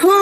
Whoa!